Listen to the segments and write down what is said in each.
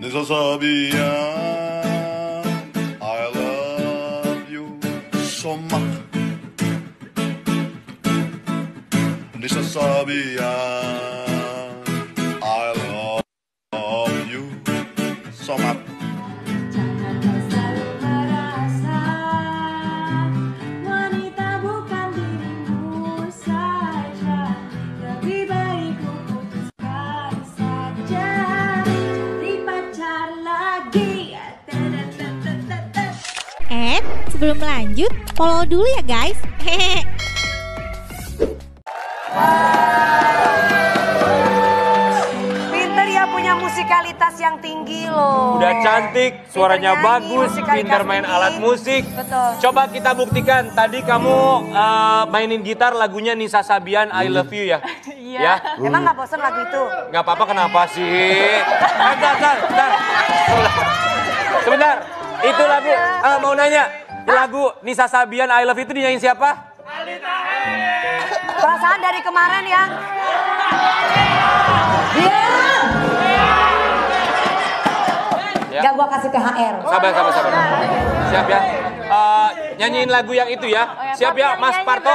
Nisa Sabian, I love you so much. Nisa Sabian, Eh, sebelum lanjut, follow dulu ya guys. Hehehe. Pinter ya punya musikalitas yang tinggi loh. Udah cantik, suaranya Pinter nyanyi, bagus, pintar main tinggi. alat musik. Betul. Coba kita buktikan. Tadi kamu eh, mainin gitar lagunya Nisa Sabian I Love You ya? Iya. Ya? Emang nggak bosan lagu itu? Nggak apa-apa kenapa sih? Eh, Bentar, bentar, bentar. Sebentar, itu lagu, eh, mau nanya. Lagu Nisa Sabian I Love itu dinyanyiin siapa? Perasaan dari kemarin yang Dia. Ya. Gak gua kasih THR. Sabar, sabar, sabar. Siap ya? Eh, nyanyiin lagu yang itu ya. Siap ya, Mas Parto?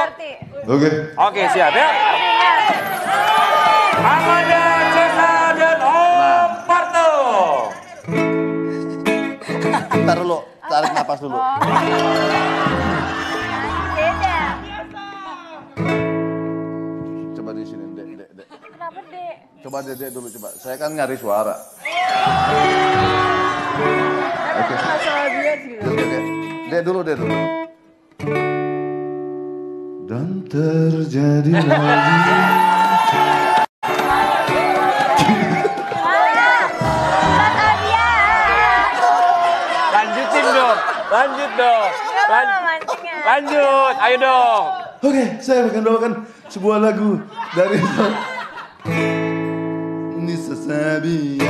Oke. Oke, siap ya. Ntar dulu, tarik napas dulu. Coba di sini, dek, dek, dek. Kenapa dek? Coba dek, dek dulu, coba. Saya kan nyari suara. Oke. Dek dulu, dek dulu. Dan terjadi lagi. Lanjut dong. Lan- lanjut, ayo dong. Oke, saya akan bawakan sebuah lagu dari Nisa Sabian.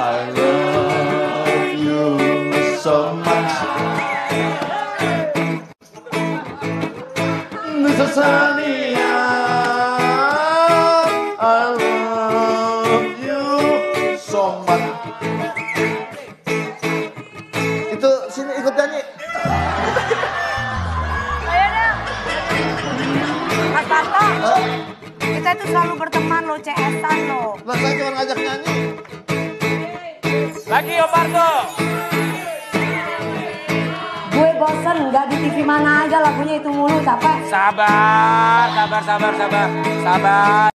I love you so much. Nisa Sabian, I love you so much. Kita itu selalu berteman loh, CS-an loh. Lah saya cuma ngajak nyanyi. Lagi Om Parto. Gue bosen, nggak di TV mana aja lagunya itu mulu, capek. Sabar, sabar, sabar, sabar. Sabar.